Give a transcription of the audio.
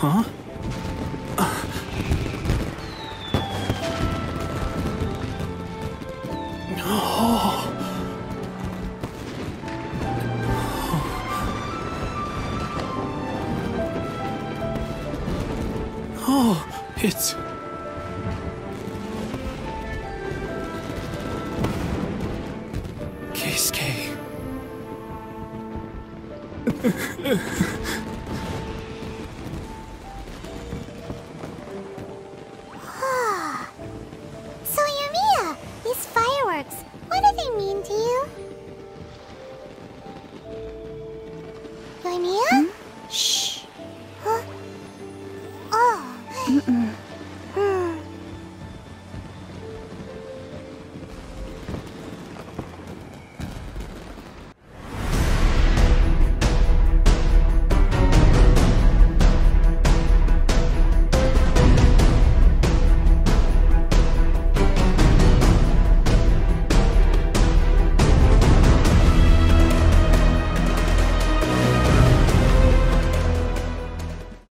Huh? Oh, it's... Keisuke. dorks. What do they mean to you? Yoimiya? Hmm? Shh. Huh? Oh. Mm -mm.